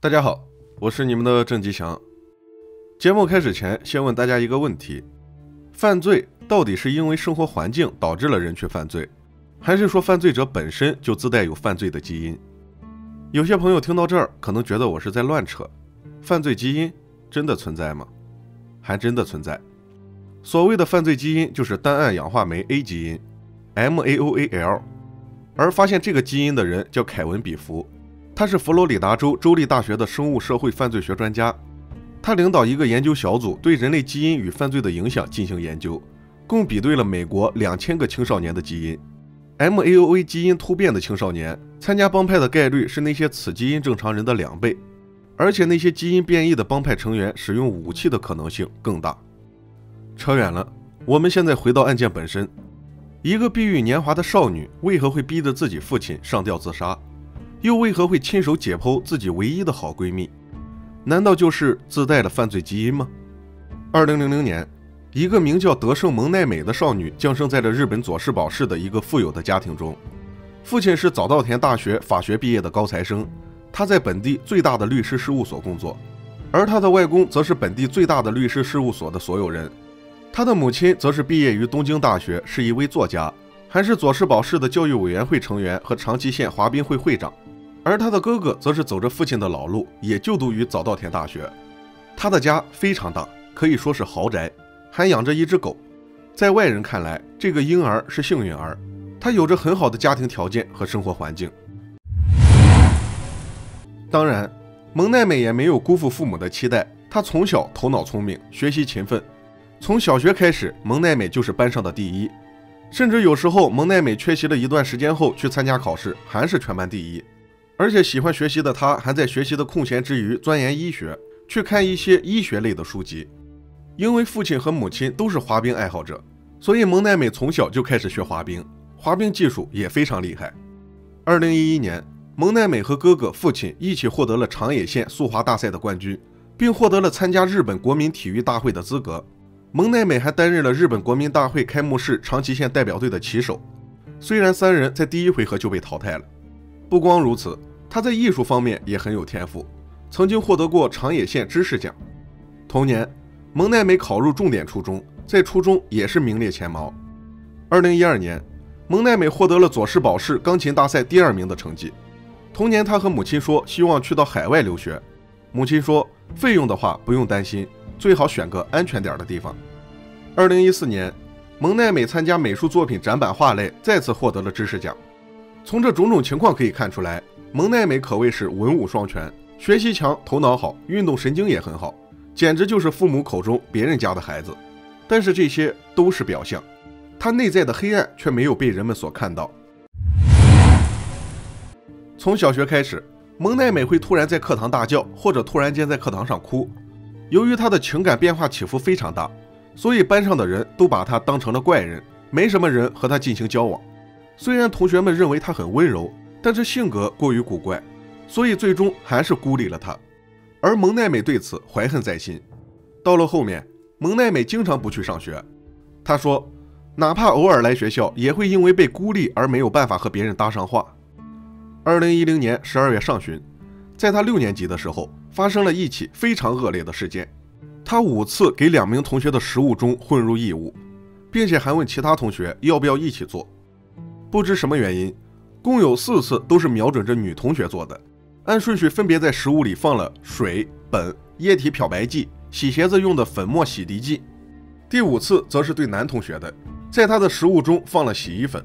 大家好，我是你们的郑吉祥。节目开始前，先问大家一个问题：犯罪到底是因为生活环境导致了人去犯罪，还是说犯罪者本身就自带有犯罪的基因？有些朋友听到这儿，可能觉得我是在乱扯。犯罪基因真的存在吗？还真的存在。所谓的犯罪基因就是单胺氧化酶 A 基因，MAOAL。而发现这个基因的人叫凯文·比弗，他是佛罗里达州州立大学的生物社会犯罪学专家。他领导一个研究小组，对人类基因与犯罪的影响进行研究，共比对了美国两千个青少年的基因。MAOA 基因突变的青少年参加帮派的概率是那些此基因正常人的两倍，而且那些基因变异的帮派成员使用武器的可能性更大。扯远了，我们现在回到案件本身。一个碧玉年华的少女为何会逼着自己父亲上吊自杀？又为何会亲手解剖自己唯一的好闺蜜？难道就是自带了犯罪基因吗？二零零零年，一个名叫德胜蒙奈美的少女降生在了日本佐世保市的一个富有的家庭中，父亲是早稻田大学法学毕业的高材生，他在本地最大的律师事务所工作，而他的外公则是本地最大的律师事务所的所有人。他的母亲则是毕业于东京大学，是一位作家，还是佐世保市的教育委员会成员和长崎县滑冰会会长。而他的哥哥则是走着父亲的老路，也就读于早稻田大学。他的家非常大，可以说是豪宅，还养着一只狗。在外人看来，这个婴儿是幸运儿，他有着很好的家庭条件和生活环境。当然，蒙奈美也没有辜负父母的期待，她从小头脑聪明，学习勤奋。从小学开始，蒙奈美就是班上的第一，甚至有时候蒙奈美缺席了一段时间后去参加考试，还是全班第一。而且喜欢学习的她，还在学习的空闲之余钻研医学，去看一些医学类的书籍。因为父亲和母亲都是滑冰爱好者，所以蒙奈美从小就开始学滑冰，滑冰技术也非常厉害。二零一一年，蒙奈美和哥哥、父亲一起获得了长野县速滑大赛的冠军，并获得了参加日本国民体育大会的资格。蒙奈美还担任了日本国民大会开幕式长崎县代表队的旗手，虽然三人在第一回合就被淘汰了。不光如此，他在艺术方面也很有天赋，曾经获得过长野县知识奖。同年，蒙奈美考入重点初中，在初中也是名列前茅。二零一二年，蒙奈美获得了佐世保市钢琴大赛第二名的成绩。同年，他和母亲说希望去到海外留学，母亲说费用的话不用担心。最好选个安全点的地方。二零一四年，蒙奈美参加美术作品展板画类，再次获得了知识奖。从这种种情况可以看出来，蒙奈美可谓是文武双全，学习强，头脑好，运动神经也很好，简直就是父母口中别人家的孩子。但是这些都是表象，他内在的黑暗却没有被人们所看到。从小学开始，蒙奈美会突然在课堂大叫，或者突然间在课堂上哭。由于他的情感变化起伏非常大，所以班上的人都把他当成了怪人，没什么人和他进行交往。虽然同学们认为他很温柔，但是性格过于古怪，所以最终还是孤立了他。而蒙奈美对此怀恨在心。到了后面，蒙奈美经常不去上学。他说，哪怕偶尔来学校，也会因为被孤立而没有办法和别人搭上话。二零一零年十二月上旬，在他六年级的时候。发生了一起非常恶劣的事件，他五次给两名同学的食物中混入异物，并且还问其他同学要不要一起做。不知什么原因，共有四次都是瞄准着女同学做的，按顺序分别在食物里放了水、苯、液体漂白剂、洗鞋子用的粉末洗涤剂。第五次则是对男同学的，在他的食物中放了洗衣粉。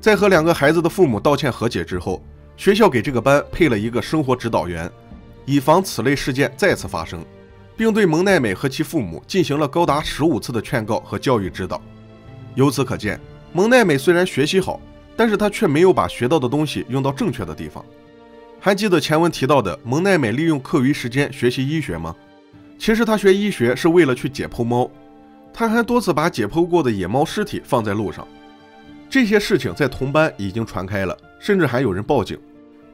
在和两个孩子的父母道歉和解之后，学校给这个班配了一个生活指导员。以防此类事件再次发生，并对蒙奈美和其父母进行了高达十五次的劝告和教育指导。由此可见，蒙奈美虽然学习好，但是她却没有把学到的东西用到正确的地方。还记得前文提到的蒙奈美利用课余时间学习医学吗？其实她学医学是为了去解剖猫，她还多次把解剖过的野猫尸体放在路上。这些事情在同班已经传开了，甚至还有人报警。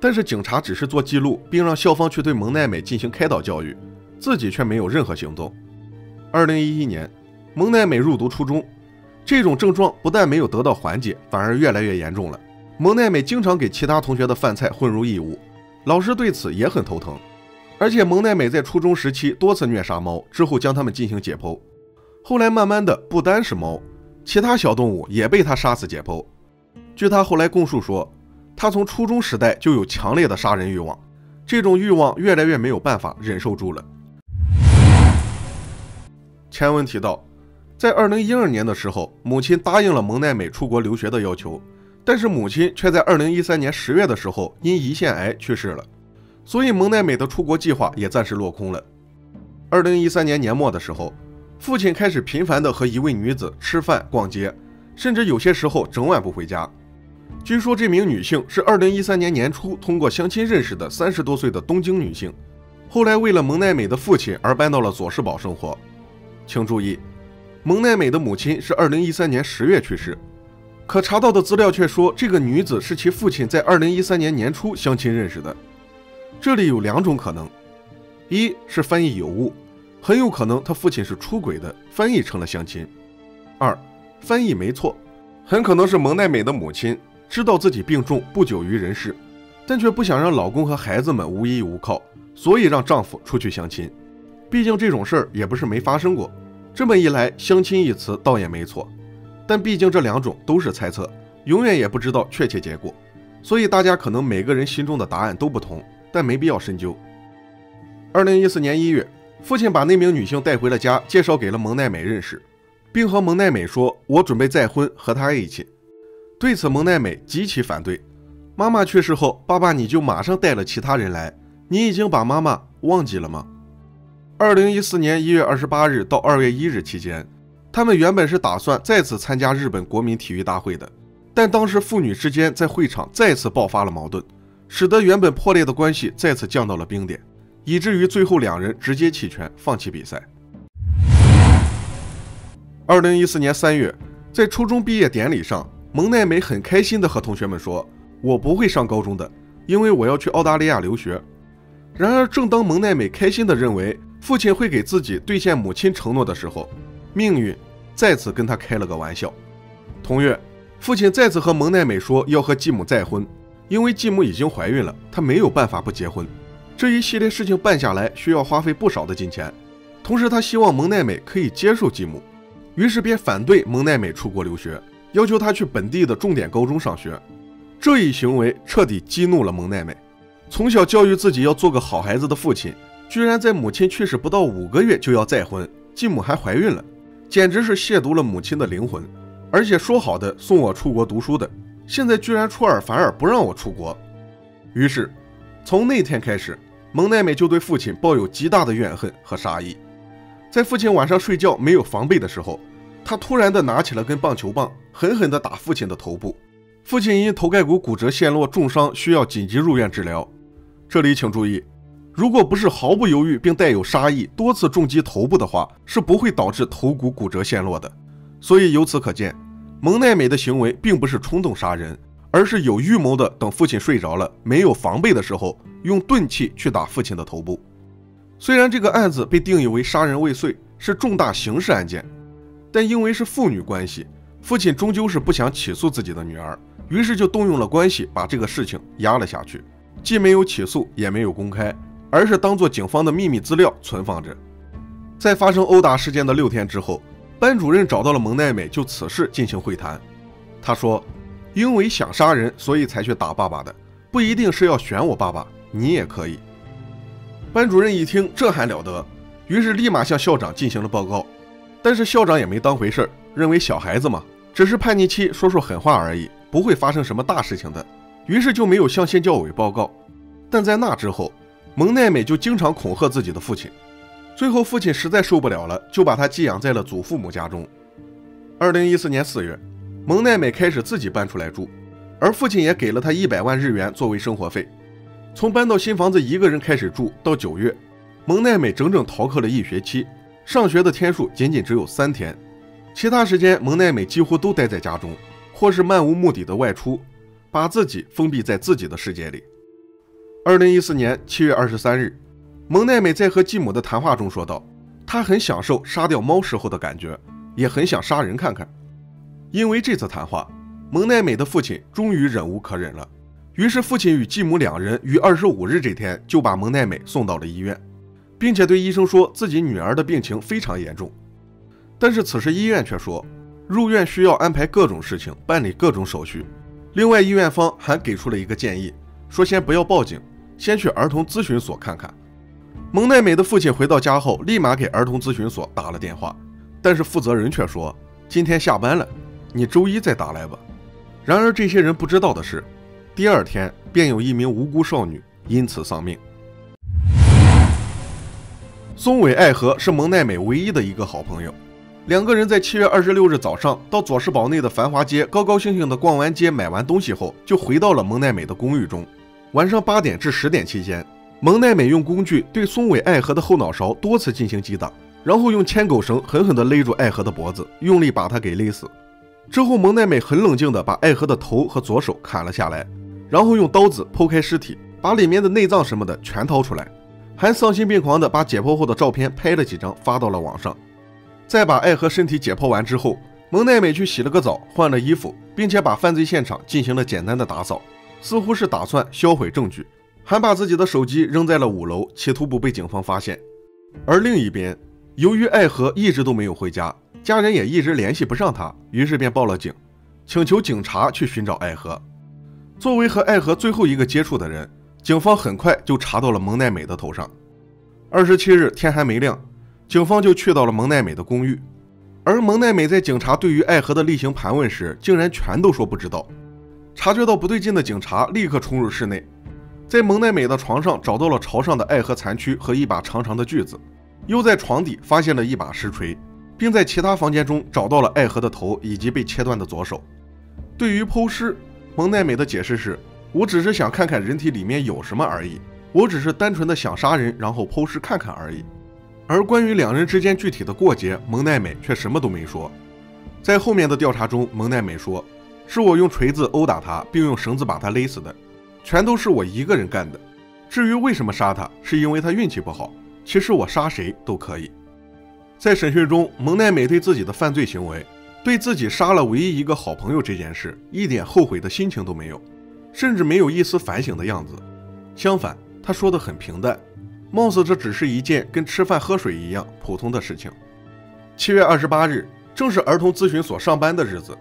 但是警察只是做记录，并让校方去对蒙奈美进行开导教育，自己却没有任何行动。二零一一年，蒙奈美入读初中，这种症状不但没有得到缓解，反而越来越严重了。蒙奈美经常给其他同学的饭菜混入异物，老师对此也很头疼。而且蒙奈美在初中时期多次虐杀猫，之后将它们进行解剖。后来慢慢的，不单是猫，其他小动物也被他杀死解剖。据他后来供述说，他从初中时代就有强烈的杀人欲望，这种欲望越来越没有办法忍受住了。前文提到，在二零一二年的时候，母亲答应了蒙奈美出国留学的要求，但是母亲却在二零一三年十月的时候因胰腺癌去世了。所以蒙奈美的出国计划也暂时落空了。二零一三年年末的时候，父亲开始频繁的和一位女子吃饭、逛街，甚至有些时候整晚不回家。据说这名女性是二零一三年年初通过相亲认识的三十多岁的东京女性，后来为了蒙奈美的父亲而搬到了佐世保生活。请注意，蒙奈美的母亲是二零一三年十月去世，可查到的资料却说这个女子是其父亲在二零一三年年初相亲认识的。这里有两种可能：一是翻译有误，很有可能他父亲是出轨的，翻译成了相亲；二，翻译没错，很可能是蒙奈美的母亲知道自己病重，不久于人世，但却不想让老公和孩子们无依无靠，所以让丈夫出去相亲。毕竟这种事儿也不是没发生过。这么一来，相亲一词倒也没错，但毕竟这两种都是猜测，永远也不知道确切结果，所以大家可能每个人心中的答案都不同。但没必要深究。二零一四年一月，父亲把那名女性带回了家，介绍给了蒙奈美认识，并和蒙奈美说：“我准备再婚，和她一起。”对此，蒙奈美极其反对。妈妈去世后，爸爸你就马上带了其他人来，你已经把妈妈忘记了吗？二零一四年一月二十八日到二月一日期间，他们原本是打算再次参加日本国民体育大会的，但当时父女之间在会场再次爆发了矛盾。使得原本破裂的关系再次降到了冰点，以至于最后两人直接弃权放弃比赛。二零一四年三月，在初中毕业典礼上，蒙奈美很开心地和同学们说：“我不会上高中的，因为我要去澳大利亚留学。”然而，正当蒙奈美开心地认为父亲会给自己兑现母亲承诺的时候，命运再次跟他开了个玩笑。同月，父亲再次和蒙奈美说要和继母再婚。因为继母已经怀孕了，他没有办法不结婚。这一系列事情办下来需要花费不少的金钱，同时他希望蒙奈美可以接受继母，于是便反对蒙奈美出国留学，要求他去本地的重点高中上学。这一行为彻底激怒了蒙奈美。从小教育自己要做个好孩子的父亲，居然在母亲去世不到五个月就要再婚，继母还怀孕了，简直是亵渎了母亲的灵魂。而且说好的送我出国读书的。现在居然出尔反尔，不让我出国。于是，从那天开始，蒙奈美就对父亲抱有极大的怨恨和杀意。在父亲晚上睡觉没有防备的时候，他突然的拿起了根棒球棒，狠狠地打父亲的头部。父亲因头盖骨骨折陷落重伤，需要紧急入院治疗。这里请注意，如果不是毫不犹豫并带有杀意，多次重击头部的话，是不会导致头骨骨折陷落的。所以由此可见。蒙奈美的行为并不是冲动杀人，而是有预谋的。等父亲睡着了，没有防备的时候，用钝器去打父亲的头部。虽然这个案子被定义为杀人未遂，是重大刑事案件，但因为是父女关系，父亲终究是不想起诉自己的女儿，于是就动用了关系把这个事情压了下去，既没有起诉，也没有公开，而是当做警方的秘密资料存放着。在发生殴打事件的六天之后。班主任找到了蒙奈美，就此事进行会谈。他说：“因为想杀人，所以才去打爸爸的，不一定是要选我爸爸，你也可以。”班主任一听，这还了得，于是立马向校长进行了报告。但是校长也没当回事儿，认为小孩子嘛，只是叛逆期，说说狠话而已，不会发生什么大事情的，于是就没有向县教委报告。但在那之后，蒙奈美就经常恐吓自己的父亲。最后，父亲实在受不了了，就把他寄养在了祖父母家中。二零一四年四月，蒙奈美开始自己搬出来住，而父亲也给了他一百万日元作为生活费。从搬到新房子一个人开始住到九月，蒙奈美整整逃课了一学期，上学的天数仅仅只有三天，其他时间蒙奈美几乎都待在家中，或是漫无目的的外出，把自己封闭在自己的世界里。二零一四年七月二十三日。蒙奈美在和继母的谈话中说道：“她很享受杀掉猫时候的感觉，也很想杀人看看。因为这次谈话，蒙奈美的父亲终于忍无可忍了，于是父亲与继母两人于二十五日这天就把蒙奈美送到了医院，并且对医生说自己女儿的病情非常严重。但是此时医院却说，入院需要安排各种事情，办理各种手续。另外，医院方还给出了一个建议，说先不要报警，先去儿童咨询所看看。蒙奈美的父亲回到家后，立马给儿童咨询所打了电话，但是负责人却说今天下班了。你周一再打来吧。然而这些人不知道的是，第二天便有一名无辜少女因此丧命。松尾爱和是蒙奈美唯一的一个好朋友，两个人在七月二十六日早上到佐世保内的繁华街，高高兴兴地逛完街，买完东西后，就回到了蒙奈美的公寓中。晚上八点至十点期间，蒙奈美用工具对松尾爱和的后脑勺多次进行击打，然后用牵狗绳狠狠地勒住爱和的脖子，用力把他给勒死。之后，蒙奈美很冷静地把爱和的头和左手砍了下来，然后用刀子剖开尸体，把里面的内脏什么的全掏出来，还丧心病狂地把解剖后的照片拍了几张发到了网上。在把爱和身体解剖完之后，蒙奈美去洗了个澡，换了衣服，并且把犯罪现场进行了简单的打扫，似乎是打算销毁证据，还把自己的手机扔在了五楼，企图不被警方发现。而另一边，由于爱和一直都没有回家。家人也一直联系不上他，于是便报了警，请求警察去寻找爱和。作为和爱和最后一个接触的人，警方很快就查到了蒙奈美的头上。二十七日天还没亮，警方就去到了蒙奈美的公寓。而蒙奈美在警察对于爱和的例行盘问时，竟然全都说不知道。察觉到不对劲的警察立刻冲入室内，在蒙奈美的床上找到了朝上的爱和残躯和一把长长的锯子，又在床底发现了一把石锤。并在其他房间中找到了爱和的头以及被切断的左手。对于剖尸，蒙奈美的解释是：“我只是想看看人体里面有什么而已，我只是单纯的想杀人，然后剖尸看看而已。”而关于两人之间具体的过节，蒙奈美却什么都没说。在后面的调查中，蒙奈美说：“是我用锤子殴打他，并用绳子把他勒死的，全都是我一个人干的。至于为什么杀他，是因为他运气不好。其实我杀谁都可以。”在审讯中，蒙奈美对自己的犯罪行为，对自己杀了唯一一个好朋友这件事，一点后悔的心情都没有，甚至没有一丝反省的样子。相反，他说的很平淡，貌似这只是一件跟吃饭喝水一样普通的事情。七月二十八日，正是儿童咨询所上班的日子，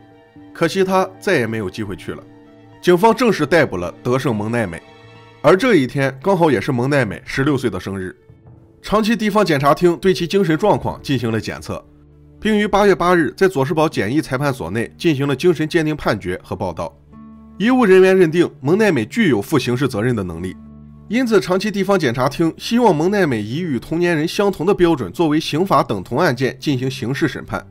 可惜他再也没有机会去了。警方正式逮捕了德胜蒙奈美，而这一天刚好也是蒙奈美十六岁的生日。长期地方检察厅对其精神状况进行了检测，并于八月八日在佐世保简易裁判所内进行了精神鉴定判决和报道。医务人员认定蒙奈美具有负刑事责任的能力，因此长崎地方检察厅希望蒙奈美以与同年人相同的标准作为刑法等同案件进行刑事审判。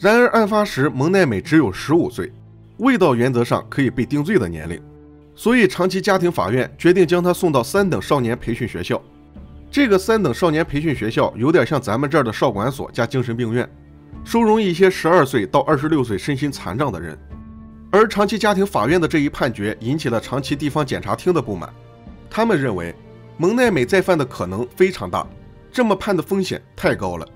然而案发时蒙奈美只有十五岁，未到原则上可以被定罪的年龄，所以长崎家庭法院决定将他送到三等少年培训学校。这个三等少年培训学校有点像咱们这儿的少管所加精神病院，收容一些十二岁到二十六岁身心残障的人。而长崎家庭法院的这一判决引起了长崎地方检察厅的不满，他们认为蒙奈美再犯的可能非常大，这么判的风险太高了。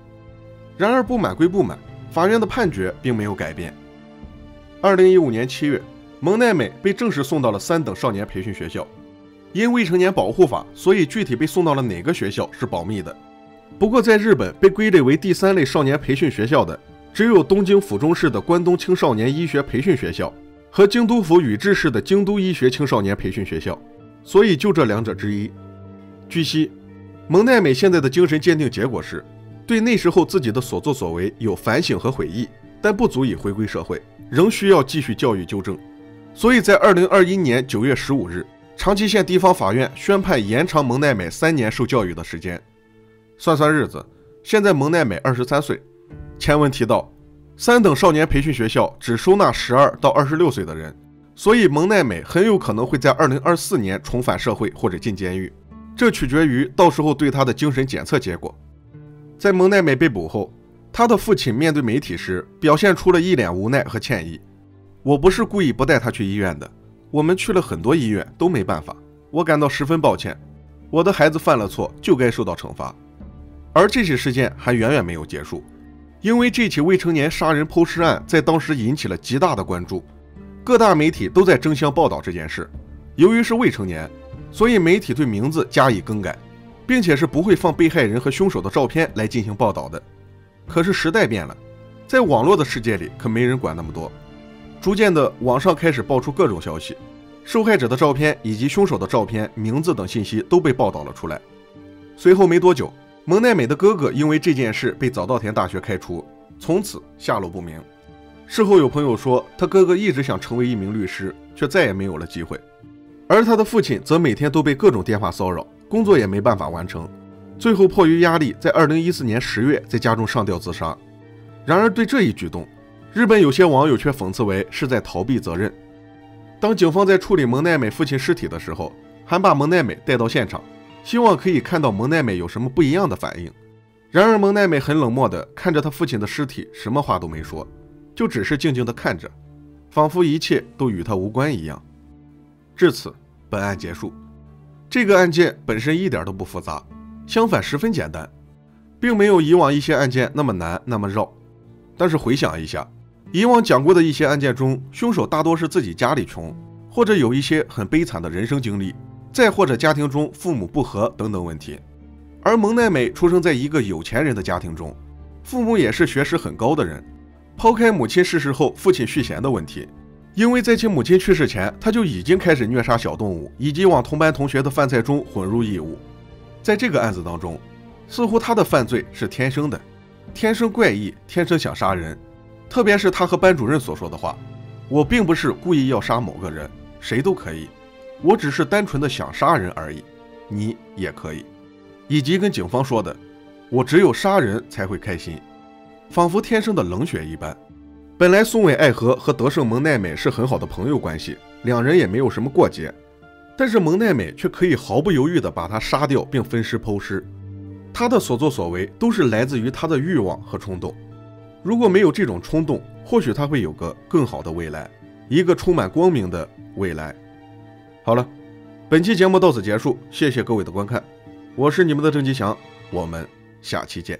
然而不满归不满，法院的判决并没有改变。二零一五年七月，蒙奈美被正式送到了三等少年培训学校。因未成年保护法，所以具体被送到了哪个学校是保密的。不过，在日本被归类为第三类少年培训学校的，只有东京府中市的关东青少年医学培训学校和京都府宇治市的京都医学青少年培训学校，所以就这两者之一。据悉，蒙奈美现在的精神鉴定结果是，对那时候自己的所作所为有反省和悔意，但不足以回归社会，仍需要继续教育纠正。所以在二零二一年九月十五日。长崎县地方法院宣判延长蒙奈美三年受教育的时间。算算日子，现在蒙奈美二十三岁。前文提到，三等少年培训学校只收纳十二到二十六岁的人，所以蒙奈美很有可能会在二零二四年重返社会或者进监狱。这取决于到时候对他的精神检测结果。在蒙奈美被捕后，他的父亲面对媒体时表现出了一脸无奈和歉意：“我不是故意不带他去医院的。”我们去了很多医院都没办法，我感到十分抱歉。我的孩子犯了错就该受到惩罚，而这起事件还远远没有结束。因为这起未成年杀人抛尸案在当时引起了极大的关注，各大媒体都在争相报道这件事。由于是未成年，所以媒体对名字加以更改，并且是不会放被害人和凶手的照片来进行报道的。可是时代变了，在网络的世界里，可没人管那么多。逐渐的，网上开始爆出各种消息，受害者的照片以及凶手的照片、名字等信息都被报道了出来。随后没多久。蒙奈美的哥哥因为这件事被早稻田大学开除，从此下落不明。事后有朋友说，他哥哥一直想成为一名律师，却再也没有了机会。而他的父亲则每天都被各种电话骚扰，工作也没办法完成。最后迫于压力，在二零一四年十月在家中上吊自杀。然而对这一举动，日本有些网友却讽刺为是在逃避责任。当警方在处理蒙奈美父亲尸体的时候，还把蒙奈美带到现场。希望可以看到蒙奈美有什么不一样的反应，然而蒙奈美很冷漠地看着他父亲的尸体，什么话都没说，就只是静静地看着，仿佛一切都与他无关一样。至此，本案结束。这个案件本身一点都不复杂，相反十分简单，并没有以往一些案件那么难那么绕。但是回想一下，以往讲过的一些案件中，凶手大多是自己家里穷，或者有一些很悲惨的人生经历。再或者家庭中父母不和等等问题，而蒙奈美出生在一个有钱人的家庭中，父母也是学识很高的人。抛开母亲逝世后父亲续弦的问题，因为在其母亲去世前，他就已经开始虐杀小动物，以及往同班同学的饭菜中混入异物。在这个案子当中，似乎他的犯罪是天生的，天生怪异，天生想杀人。特别是他和班主任所说的话：“我并不是故意要杀某个人，谁都可以。”我只是单纯的想杀人而已，你也可以。以及跟警方说的，我只有杀人才会开心，仿佛天生的冷血一般。本来松尾爱和和德胜蒙奈美是很好的朋友关系，两人也没有什么过节，但是蒙奈美却可以毫不犹豫地把他杀掉并分尸剖尸。他的所作所为都是来自于他的欲望和冲动。如果没有这种冲动，或许他会有个更好的未来，一个充满光明的未来。好了，本期节目到此结束，谢谢各位的观看，我是你们的郑吉祥，我们下期见。